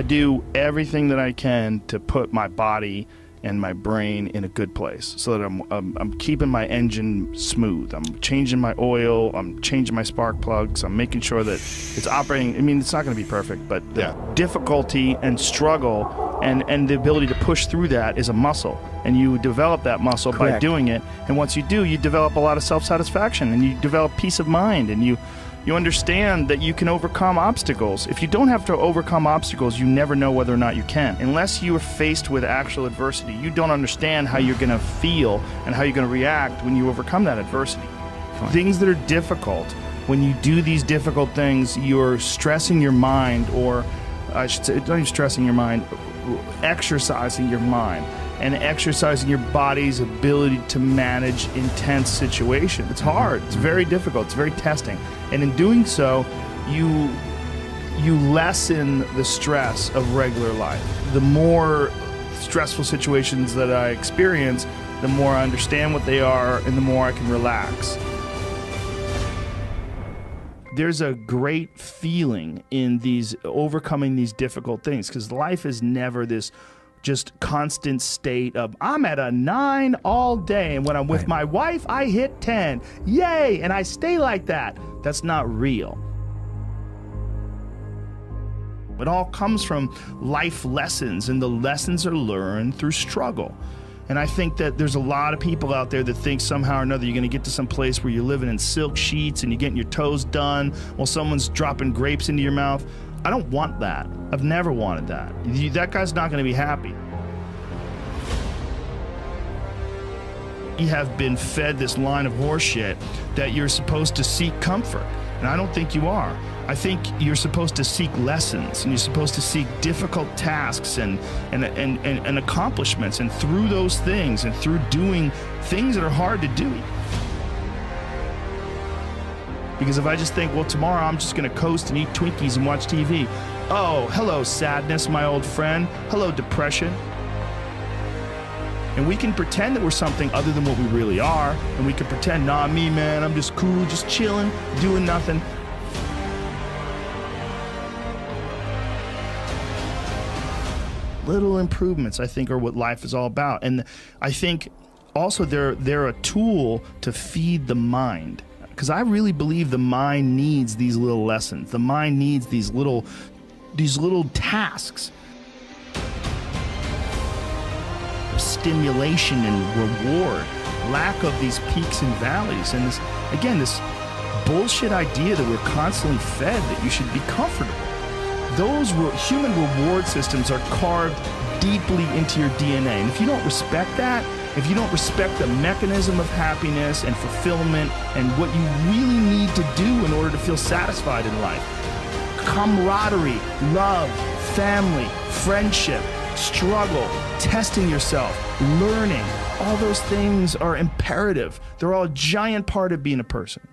I do everything that I can to put my body and my brain in a good place so that I'm, I'm, I'm keeping my engine smooth. I'm changing my oil, I'm changing my spark plugs, I'm making sure that it's operating. I mean, it's not going to be perfect, but the Yeah. difficulty and struggle and, and the ability to push through that is a muscle. And you develop that muscle by doing it. And once you do, you develop a lot of self satisfaction and you develop peace of mind and you. You understand that you can overcome obstacles. If you don't have to overcome obstacles, you never know whether or not you can. Unless you are faced with actual adversity, you don't understand how you're going to feel and how you're going to react when you overcome that adversity. Things that are difficult, when you do these difficult things, you're stressing your mind, or I should say, not even stressing your mind, exercising your mind and exercising your body's ability to manage intense situations. It's mm-hmm. hard. It's very difficult. It's very testing. And in doing so, you you lessen the stress of regular life. The more stressful situations that I experience, the more I understand what they are and the more I can relax. There's a great feeling in these overcoming these difficult things because life is never this just constant state of I'm at a nine all day, and when I'm with my wife, I hit 10. Yay! And I stay like that. That's not real. It all comes from life lessons, and the lessons are learned through struggle. And I think that there's a lot of people out there that think somehow or another you're going to get to some place where you're living in silk sheets and you're getting your toes done while someone's dropping grapes into your mouth. I don't want that. I've never wanted that. That guy's not going to be happy. You have been fed this line of horseshit that you're supposed to seek comfort. And I don't think you are. I think you're supposed to seek lessons and you're supposed to seek difficult tasks and, and, and, and, and accomplishments. And through those things and through doing things that are hard to do. Because if I just think, well, tomorrow I'm just going to coast and eat Twinkies and watch TV. Oh, hello, sadness, my old friend. Hello, depression. And we can pretend that we're something other than what we really are. And we can pretend, nah, me, man, I'm just cool, just chilling, doing nothing. Little improvements, I think, are what life is all about. And I think also they're, they're a tool to feed the mind. Because I really believe the mind needs these little lessons. The mind needs these little, these little tasks stimulation and reward, lack of these peaks and valleys, and this again this bullshit idea that we're constantly fed that you should be comfortable. Those re- human reward systems are carved deeply into your DNA, and if you don't respect that, if you don't respect the mechanism of happiness and fulfillment and what you really need to do in order to feel satisfied in life, camaraderie, love, family, friendship, struggle, testing yourself, learning. All those things are imperative. They're all a giant part of being a person.